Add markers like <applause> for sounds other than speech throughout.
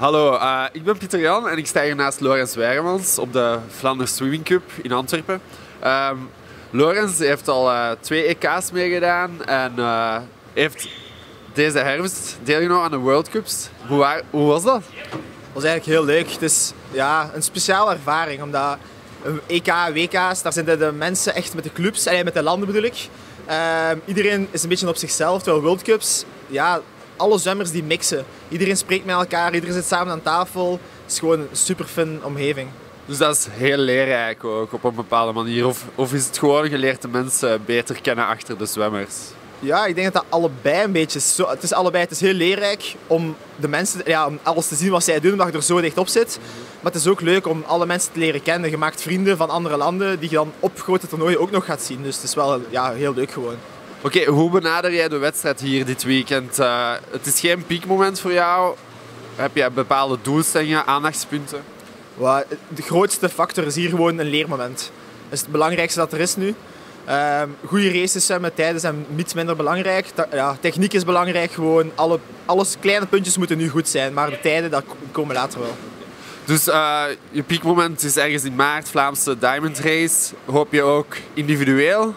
Hallo, uh, ik ben Pieter Jan en ik sta hier naast Lorenz Wijremans op de Flanders Swimming Cup in Antwerpen. Um, Lorenz heeft al uh, twee EK's meegedaan en uh, heeft deze herfst deelgenomen aan de World Cups. Hoe, waar, hoe was dat? Dat was eigenlijk heel leuk. Het is ja, een speciale ervaring omdat EK, WK's, daar zitten de mensen echt met de clubs, en met de landen bedoel ik. Uh, iedereen is een beetje op zichzelf, terwijl World Cups, ja, alle zwemmers die mixen. Iedereen spreekt met elkaar, iedereen zit samen aan tafel. Het is gewoon een super fun omgeving. Dus dat is heel leerrijk ook op een bepaalde manier. Of, of is het gewoon geleerd de mensen beter kennen achter de zwemmers? Ja, ik denk dat dat allebei een beetje zo... Het is allebei. Het is heel leerrijk om de mensen... Ja, om alles te zien wat zij doen, omdat je er zo dicht op zit. Maar het is ook leuk om alle mensen te leren kennen. Je maakt vrienden van andere landen die je dan op grote toernooien ook nog gaat zien. Dus het is wel ja, heel leuk gewoon. Oké, hoe benader jij de wedstrijd hier dit weekend? Uh, het is geen piekmoment voor jou. Heb jij bepaalde doelstellingen, aandachtspunten? de grootste factor is hier gewoon een leermoment. Dat is het belangrijkste dat er is nu. Uh, goede races zijn met tijden zijn iets minder belangrijk. ja, techniek is belangrijk. Gewoon alle, alles, kleine puntjes moeten nu goed zijn. Maar de tijden dat komen later wel. Dus uh, je piekmoment is ergens in maart, Vlaamse Diamond Race. Hoop je ook individueel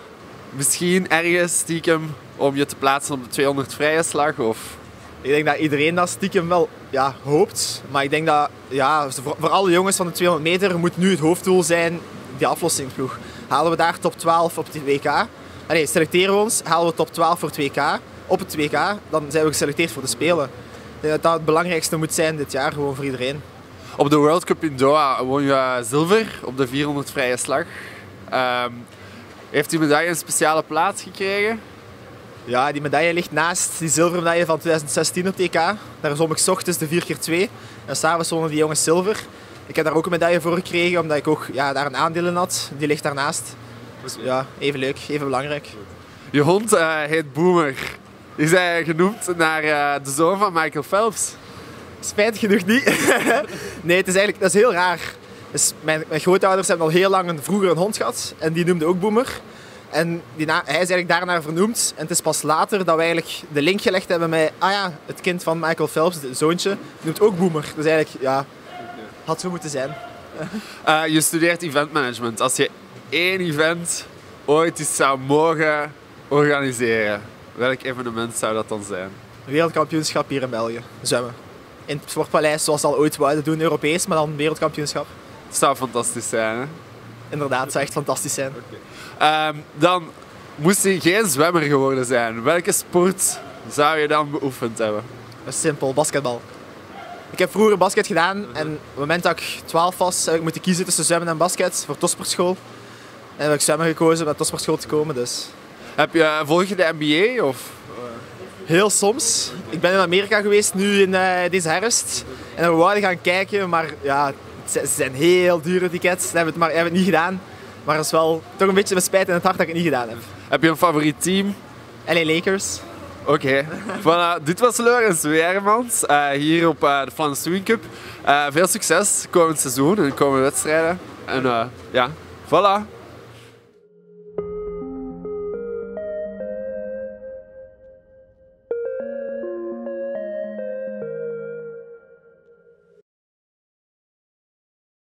misschien ergens stiekem om je te plaatsen op de 200 vrije slag? Of? Ik denk dat iedereen dat stiekem wel ja, hoopt. Maar ik denk dat ja, voor alle jongens van de 200 meter moet nu het hoofddoel zijn die aflossingsploeg. Halen we daar top 12 op het WK? Nee, selecteren we ons, halen we top 12 voor het WK. Op het WK, dan zijn we geselecteerd voor de Spelen. Ik denk dat dat het belangrijkste moet zijn dit jaar, gewoon voor iedereen. Op de World Cup in Doha won je zilver op de 400 vrije slag. Um, heeft die medaille een speciale plaats gekregen? Ja, die medaille ligt naast die zilveren medaille van 2016 op TK. Daar zwom ik ochtends de 4x2 en s'avonds wonnen die jongens zilver. Ik heb daar ook een medaille voor gekregen, omdat ik ook ja, daar een aandeel in had. Die ligt daarnaast. Dus ja, even leuk, even belangrijk. Je hond uh, heet Boomer. Is hij genoemd naar uh, de zoon van Michael Phelps? Spijtig genoeg niet. <laughs> nee, het is eigenlijk dat is heel raar. Dus mijn, mijn grootouders hebben al heel lang een, vroeger een hond gehad en die noemde ook Boomer. En die hij is eigenlijk daarnaar vernoemd. En het is pas later dat we eigenlijk de link gelegd hebben met... Ah ja, het kind van Michael Phelps, het zoontje, noemt ook Boomer. Dus eigenlijk, ja, had zo moeten zijn. Uh, <laughs> je studeert eventmanagement. Als je één event ooit eens zou mogen organiseren, welk evenement zou dat dan zijn? Wereldkampioenschap hier in België, zwemmen. In het Sportpaleis, zoals al ooit wouden doen, Europees, maar dan wereldkampioenschap. Het zou fantastisch zijn, hè? Inderdaad, het zou echt fantastisch zijn. Okay. Um, dan moest je geen zwemmer geworden zijn. Welke sport zou je dan beoefend hebben? Simpel, basketbal. Ik heb vroeger basket gedaan en op het moment dat ik 12 was, heb ik moeten kiezen tussen zwemmen en basket voor topsportschool. En heb ik zwemmen gekozen om naar topsportschool te komen. Dus. Heb je, volg je de NBA? Of? Heel soms. Ik ben in Amerika geweest nu in uh, deze herfst. En we wouden gaan kijken, maar ja, ze zijn heel dure tickets. Hebben het, maar, hebben het niet gedaan. Maar het is wel toch een beetje met spijt in het hart dat ik het niet gedaan heb. Heb je een favoriet team? LA Lakers. Oké. <laughs> voilà. Dit was Lorenz Weermans uh, hier op uh, de Flanders Swimming Cup. Uh, veel succes komend seizoen en komende wedstrijden. En ja, voilà.